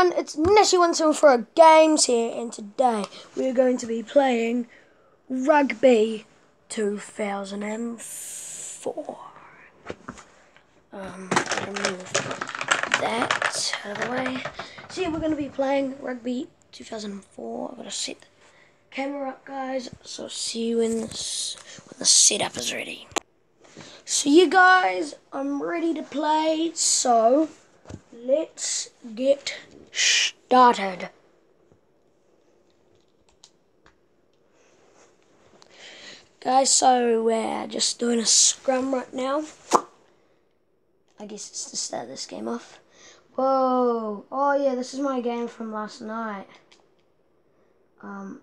everyone, it's Nashi174 Games here, and today we're going to be playing Rugby 2004. Um, remove that out of the way. So yeah, we're going to be playing Rugby 2004. I've got to set the camera up, guys, so see you when, this, when the setup is ready. So you guys, I'm ready to play, so let's get started. Guys, so we're just doing a scrum right now. I guess it's to start this game off. Whoa! Oh yeah, this is my game from last night. Um,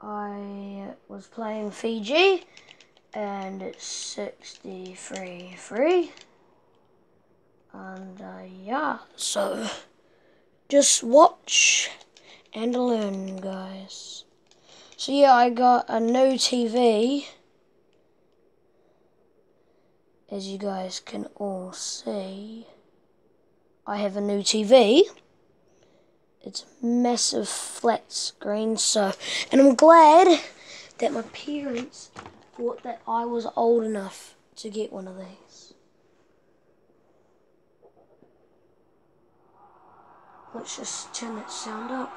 I was playing Fiji, and it's 63 free and uh, yeah. So just watch and learn guys. So yeah I got a new TV as you guys can all see I have a new TV it's a massive flat screen so and I'm glad that my parents thought that I was old enough to get one of these Let's just turn that sound up.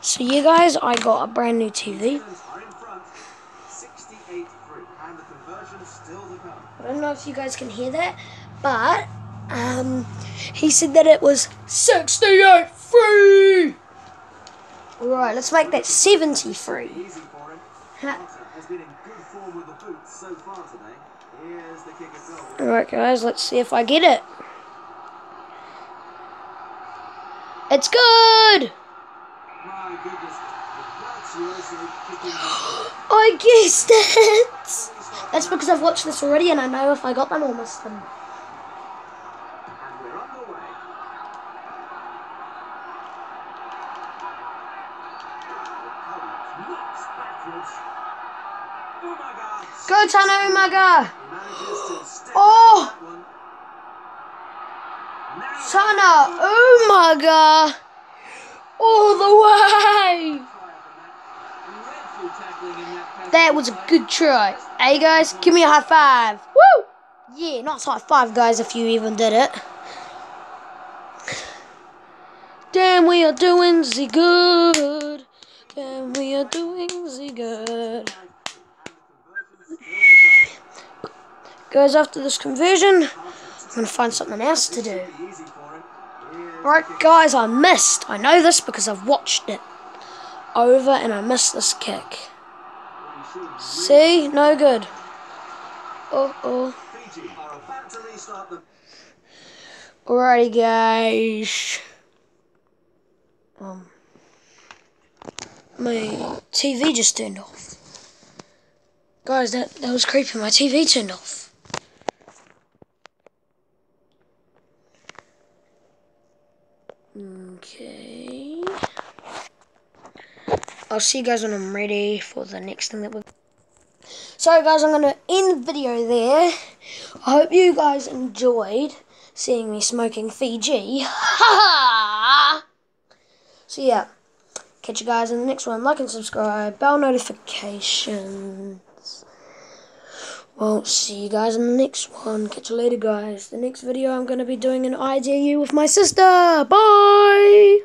So you guys, I got a brand new TV. I don't know if you guys can hear that, but um, he said that it was 68 free. Right, let's make that 73. Alright guys, let's see if I get it. It's good! I guessed it! That's because I've watched this already and I know if I got them or missed them. Go Tana Umaga! Oh! Tana Umaga! All the way! That was a good try. Hey guys, give me a high five. Woo! Yeah, nice high five guys if you even did it. Damn, we are doing the good. Damn, we are doing the good. Guys, after this conversion, I'm going to find something else to do. Right, guys, I missed. I know this because I've watched it over and I missed this kick. See? No good. Uh-oh. Alrighty, guys. Um, my TV just turned off. Guys, that, that was creepy. My TV turned off. Okay. I'll see you guys when I'm ready for the next thing that we're... So guys, I'm going to end the video there. I hope you guys enjoyed seeing me smoking Fiji. So yeah, catch you guys in the next one. Like and subscribe, bell notifications. Well, see you guys in the next one. Catch you later, guys. The next video, I'm going to be doing an IDU with my sister. Bye!